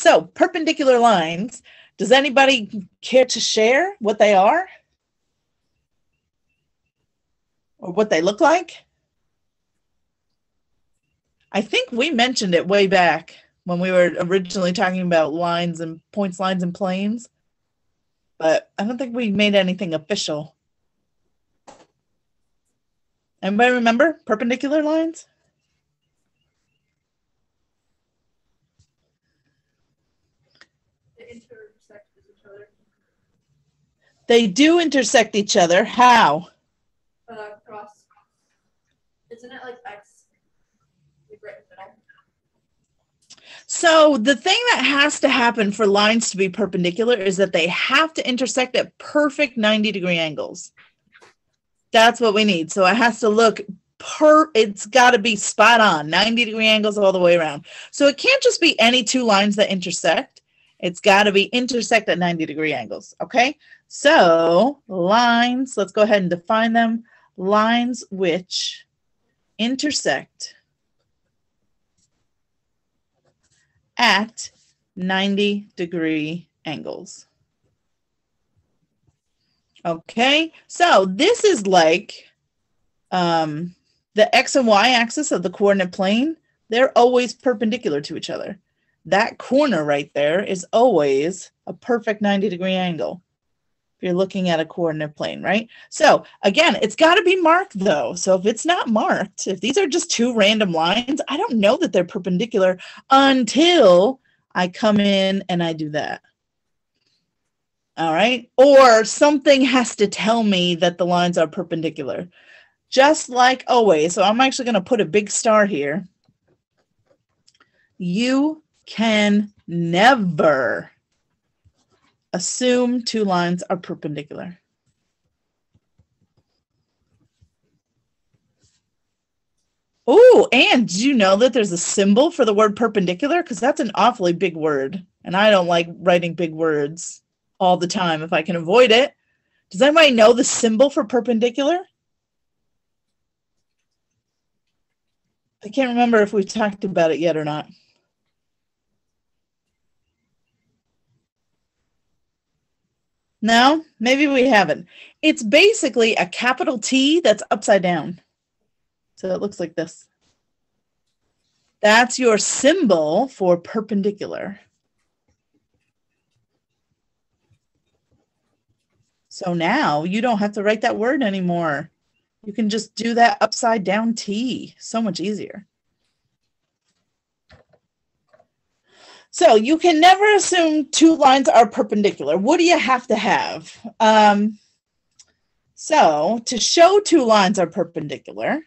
So perpendicular lines, does anybody care to share what they are? Or what they look like? I think we mentioned it way back when we were originally talking about lines and points, lines, and planes, but I don't think we made anything official. Anybody remember perpendicular lines? They do intersect each other. How? Uh, cross. Isn't it like X? Like right in the middle? So the thing that has to happen for lines to be perpendicular is that they have to intersect at perfect 90 degree angles. That's what we need. So it has to look per it's got to be spot on 90 degree angles all the way around. So it can't just be any two lines that intersect. It's got to be intersect at 90 degree angles, okay? So lines, let's go ahead and define them. Lines which intersect at 90 degree angles. Okay, so this is like um, the x and y axis of the coordinate plane. They're always perpendicular to each other. That corner right there is always a perfect 90 degree angle if you're looking at a coordinate plane, right? So again, it's got to be marked though. So if it's not marked, if these are just two random lines, I don't know that they're perpendicular until I come in and I do that. All right. Or something has to tell me that the lines are perpendicular, just like always. So I'm actually going to put a big star here. You can never assume two lines are perpendicular. Oh, and do you know that there's a symbol for the word perpendicular? Because that's an awfully big word. And I don't like writing big words all the time if I can avoid it. Does anybody know the symbol for perpendicular? I can't remember if we've talked about it yet or not. No, maybe we haven't. It's basically a capital T that's upside down. So it looks like this. That's your symbol for perpendicular. So now you don't have to write that word anymore. You can just do that upside down T. So much easier. So you can never assume two lines are perpendicular. What do you have to have? Um, so to show two lines are perpendicular,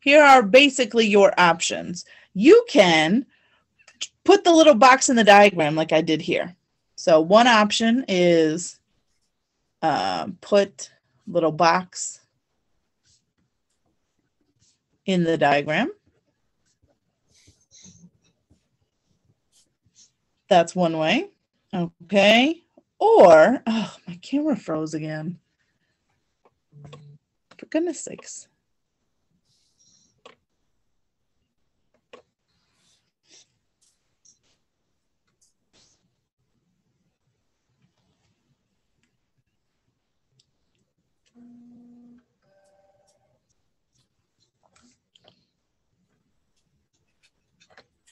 here are basically your options. You can put the little box in the diagram like I did here. So one option is uh, put little box in the diagram. That's one way. Okay. Or, oh, my camera froze again. For goodness sakes.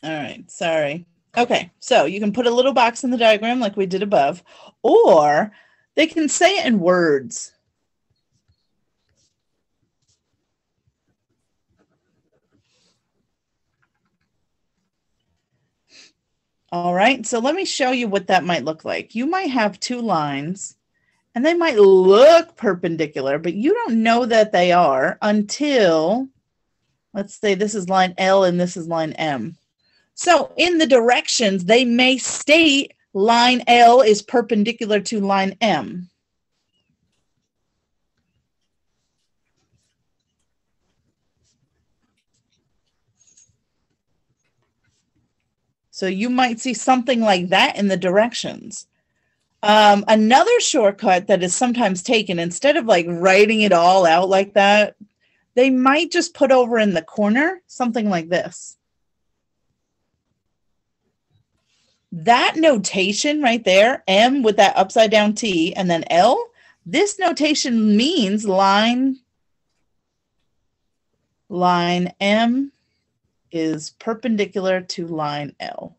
All right, sorry. Okay, so you can put a little box in the diagram like we did above, or they can say it in words. All right, so let me show you what that might look like. You might have two lines and they might look perpendicular, but you don't know that they are until, let's say this is line L and this is line M. So in the directions, they may state line L is perpendicular to line M. So you might see something like that in the directions. Um, another shortcut that is sometimes taken, instead of like writing it all out like that, they might just put over in the corner something like this. That notation right there, M with that upside down T and then L, this notation means line, line M is perpendicular to line L.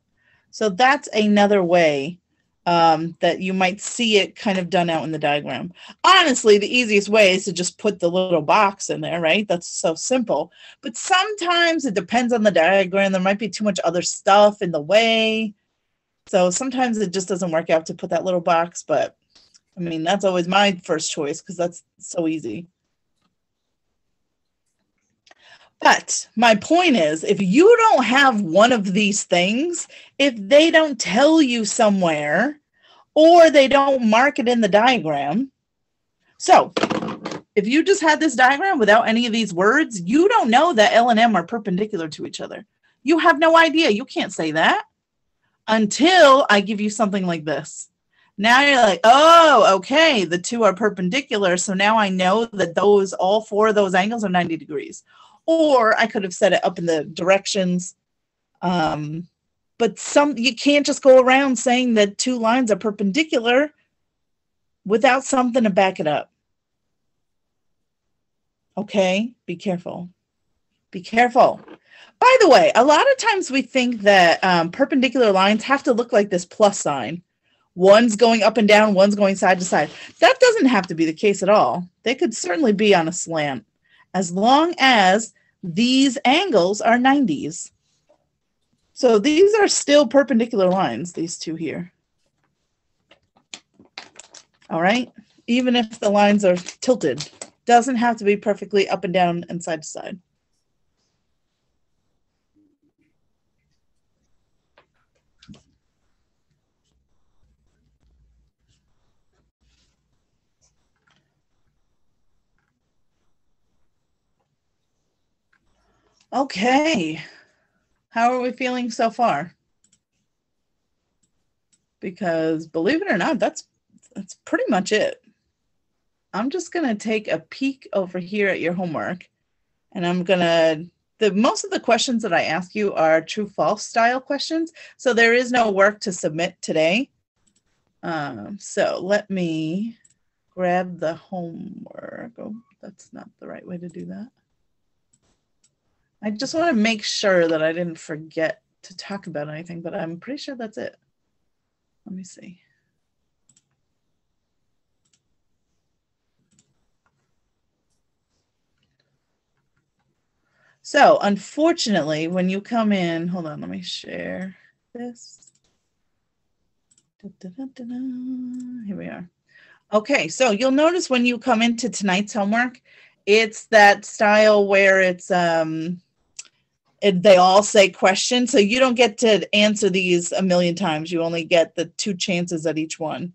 So that's another way um, that you might see it kind of done out in the diagram. Honestly, the easiest way is to just put the little box in there, right? That's so simple. But sometimes it depends on the diagram. There might be too much other stuff in the way. So sometimes it just doesn't work out to put that little box. But I mean, that's always my first choice because that's so easy. But my point is, if you don't have one of these things, if they don't tell you somewhere or they don't mark it in the diagram, so if you just had this diagram without any of these words, you don't know that L and M are perpendicular to each other. You have no idea. You can't say that until I give you something like this. Now you're like, oh, okay, the two are perpendicular. So now I know that those, all four of those angles are 90 degrees or I could have set it up in the directions. Um, but some you can't just go around saying that two lines are perpendicular without something to back it up. Okay, be careful. Be careful. By the way, a lot of times we think that um, perpendicular lines have to look like this plus sign. One's going up and down, one's going side to side. That doesn't have to be the case at all. They could certainly be on a slant as long as these angles are 90s. So these are still perpendicular lines, these two here. All right, even if the lines are tilted, doesn't have to be perfectly up and down and side to side. Okay. How are we feeling so far? Because believe it or not, that's that's pretty much it. I'm just going to take a peek over here at your homework and I'm going to the most of the questions that I ask you are true false style questions. So there is no work to submit today. Um, so let me grab the homework. Oh, that's not the right way to do that. I just want to make sure that I didn't forget to talk about anything, but I'm pretty sure that's it. Let me see. So unfortunately, when you come in, hold on, let me share this. Da, da, da, Here we are. Okay, so you'll notice when you come into tonight's homework, it's that style where it's um, it, they all say question. So you don't get to answer these a million times. You only get the two chances at each one.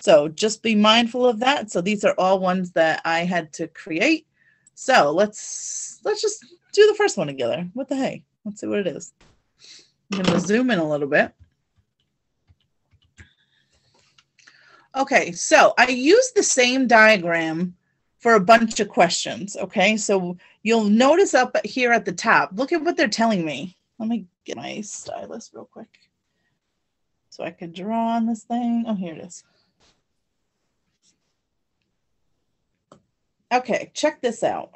So just be mindful of that. So these are all ones that I had to create. So let's let's just do the first one together. What the hey? Let's see what it is. I'm going to zoom in a little bit. Okay, so I use the same diagram for a bunch of questions. Okay, so you'll notice up here at the top, look at what they're telling me. Let me get my stylus real quick so I can draw on this thing. Oh, here it is. Okay, check this out.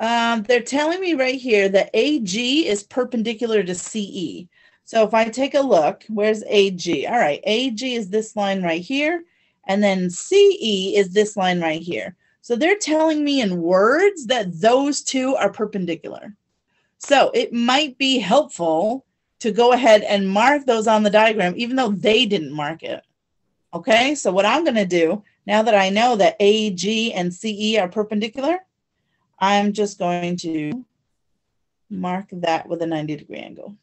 Um, they're telling me right here that AG is perpendicular to CE. So if I take a look, where's AG? All right, AG is this line right here. And then CE is this line right here. So they're telling me in words that those two are perpendicular. So it might be helpful to go ahead and mark those on the diagram, even though they didn't mark it. Okay, so what I'm going to do, now that I know that AG and CE are perpendicular, I'm just going to mark that with a 90 degree angle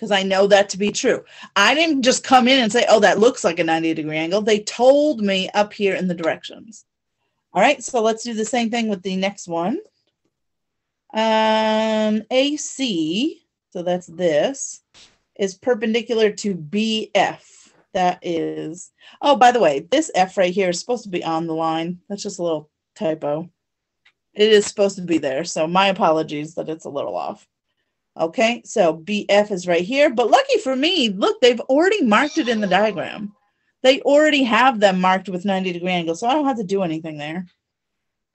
because I know that to be true. I didn't just come in and say, oh, that looks like a 90 degree angle. They told me up here in the directions. All right, so let's do the same thing with the next one. Um, AC, so that's this, is perpendicular to BF. That is, oh, by the way, this F right here is supposed to be on the line. That's just a little typo. It is supposed to be there. So my apologies that it's a little off. Okay, so BF is right here. But lucky for me, look, they've already marked it in the diagram. They already have them marked with 90 degree angles, so I don't have to do anything there.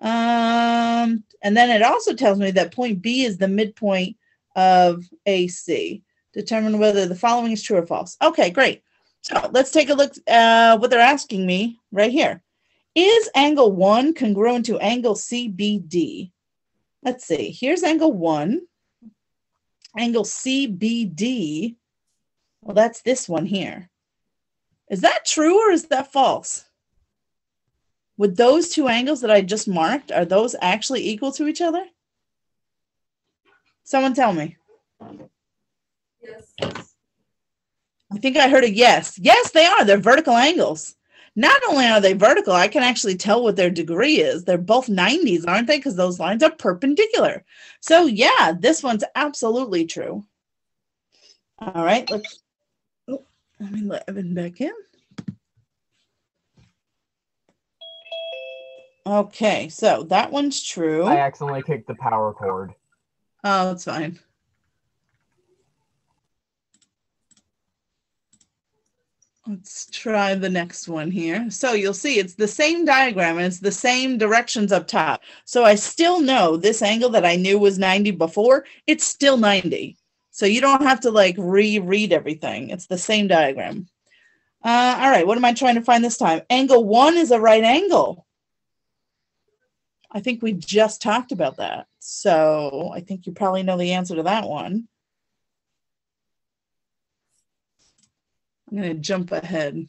Um, and then it also tells me that point B is the midpoint of AC. Determine whether the following is true or false. Okay, great. So let's take a look uh, what they're asking me right here. Is angle 1 congruent to angle CBD? Let's see. Here's angle 1. Angle CBD. Well, that's this one here. Is that true or is that false? With those two angles that I just marked, are those actually equal to each other? Someone tell me. Yes. I think I heard a yes. Yes, they are. They're vertical angles. Not only are they vertical, I can actually tell what their degree is. They're both 90s, aren't they? Because those lines are perpendicular. So, yeah, this one's absolutely true. All right, let's, oh, let me let Evan back in. Okay, so that one's true. I accidentally kicked the power cord. Oh, it's fine. Let's try the next one here. So you'll see it's the same diagram and it's the same directions up top. So I still know this angle that I knew was 90 before, it's still 90. So you don't have to like reread everything. It's the same diagram. Uh, all right, what am I trying to find this time? Angle one is a right angle. I think we just talked about that. So I think you probably know the answer to that one. I'm going to jump ahead.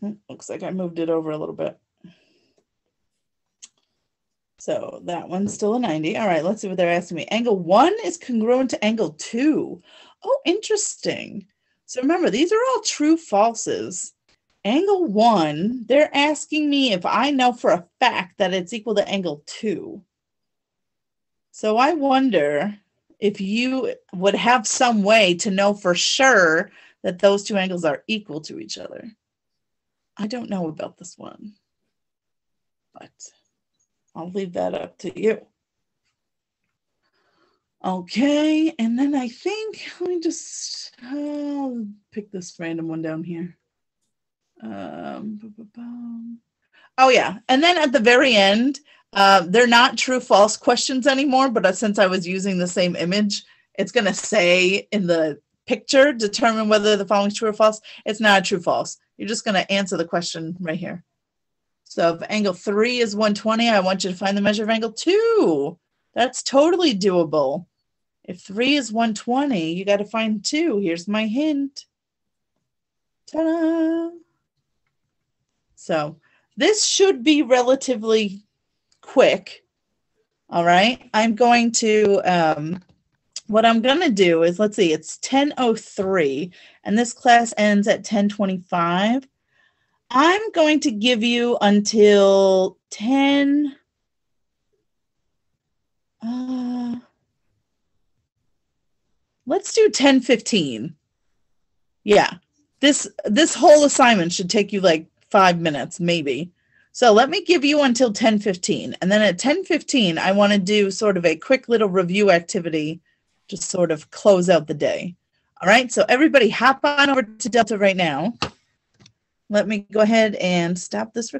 Hmm, looks like I moved it over a little bit. So that one's still a 90. All right, let's see what they're asking me. Angle one is congruent to angle two. Oh, interesting. So remember, these are all true falses. Angle one, they're asking me if I know for a fact that it's equal to angle two. So I wonder if you would have some way to know for sure that those two angles are equal to each other. I don't know about this one, but I'll leave that up to you. Okay, and then I think, let me just uh, pick this random one down here. Um, oh yeah, and then at the very end, uh, they're not true false questions anymore, but uh, since I was using the same image, it's going to say in the picture, determine whether the following is true or false. It's not a true false. You're just going to answer the question right here. So if angle three is 120, I want you to find the measure of angle two. That's totally doable. If three is 120, you got to find two. Here's my hint. Ta-da! So this should be relatively quick. All right. I'm going to, um, what I'm going to do is, let's see, it's 10.03 and this class ends at 10.25. I'm going to give you until 10. Uh, let's do 10.15. Yeah. This, this whole assignment should take you like five minutes, maybe. So let me give you until 10:15 and then at 10:15 I want to do sort of a quick little review activity to sort of close out the day. All right? So everybody hop on over to Delta right now. Let me go ahead and stop this